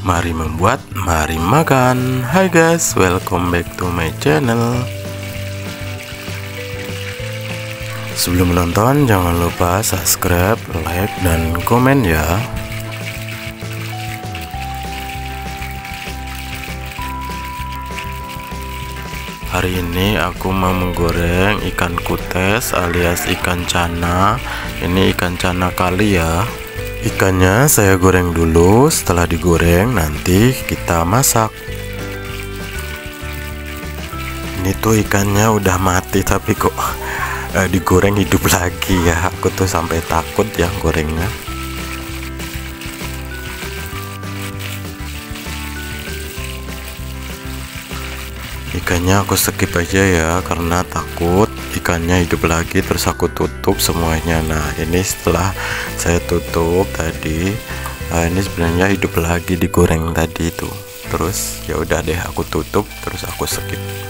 Mari membuat, mari makan. Hai guys, welcome back to my channel. Sebelum menonton jangan lupa subscribe, like, dan komen ya. Hari ini aku mau menggoreng ikan kutes alias ikan cana. Ini ikan cana kali ya Ikannya saya goreng dulu Setelah digoreng nanti kita masak. Ini tuh ikannya udah mati tapi kok eh, digoreng hidup lagi ya. Aku tuh sampai takut ya gorengnya. Ikannya aku skip aja ya karena takut ikannya hidup lagi terus aku tutup semuanya. Nah ini setelah saya tutup tadi nah ini sebenarnya hidup lagi digoreng tadi itu. Terus ya udah deh aku tutup terus aku skip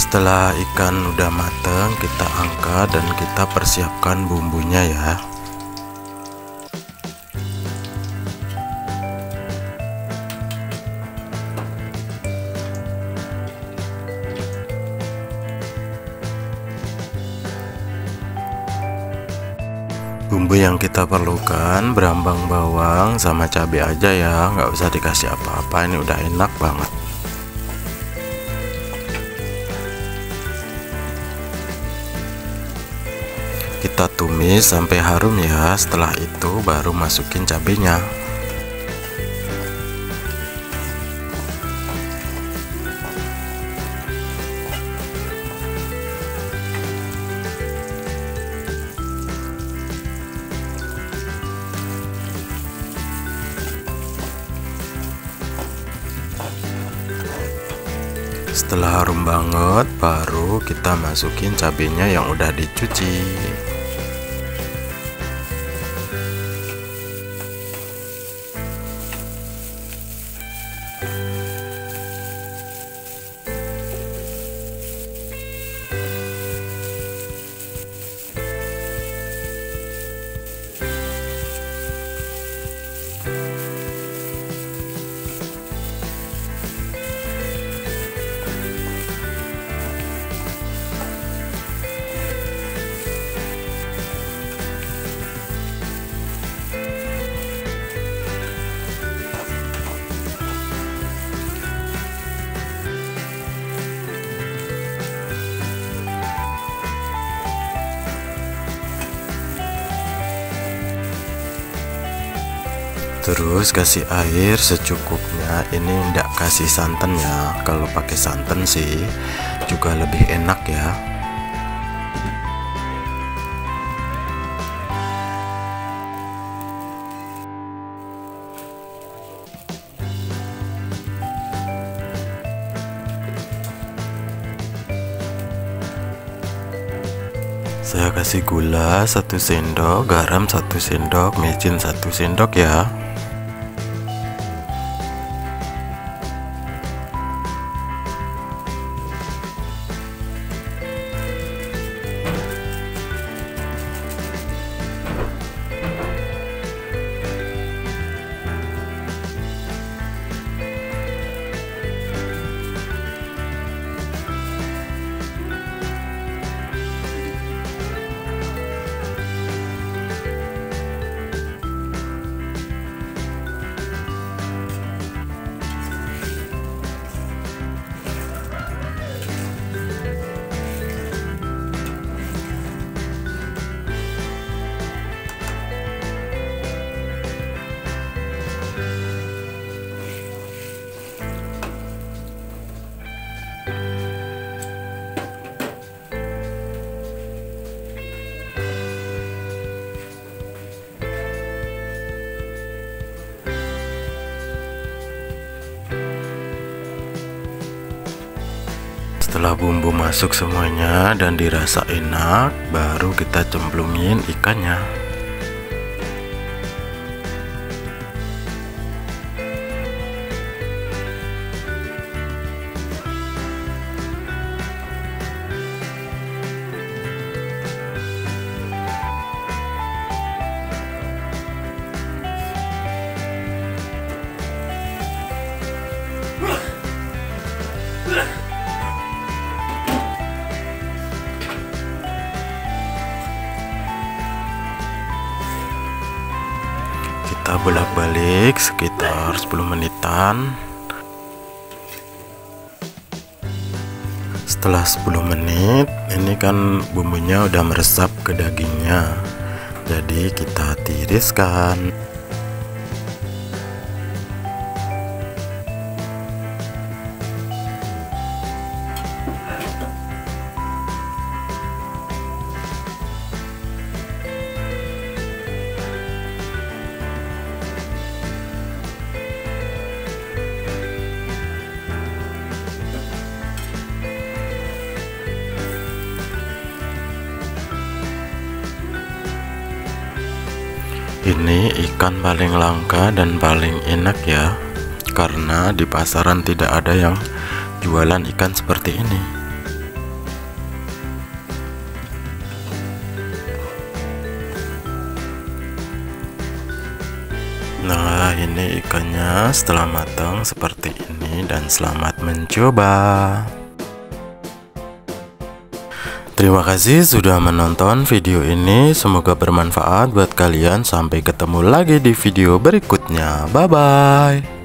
Setelah ikan udah mateng, kita angkat dan kita persiapkan bumbunya ya. Bumbu yang kita perlukan berambang bawang sama cabai aja ya, nggak usah dikasih apa-apa. Ini udah enak banget. Kita tumis sampai harum ya. Setelah itu baru masukin cabenya. Setelah harum banget baru kita masukin cabenya yang udah dicuci terus kasih air secukupnya. Ini enggak kasih santan ya. Kalau pakai santan sih juga lebih enak ya. Saya kasih gula satu sendok garam satu sendok micin satu sendok ya setelah bumbu masuk semuanya dan dirasa enak baru kita cemplungin ikannya bolak-balik sekitar 10 menitan. Setelah 10 menit ini kan bumbunya udah meresap ke dagingnya. Jadi kita tiriskan ini ikan paling langka dan paling enak ya karena di pasaran tidak ada yang jualan ikan seperti ini. Nah ini ikannya setelah matang seperti ini dan selamat mencoba Terima kasih sudah menonton video ini. Semoga bermanfaat buat kalian. Sampai ketemu lagi di video berikutnya. Bye bye.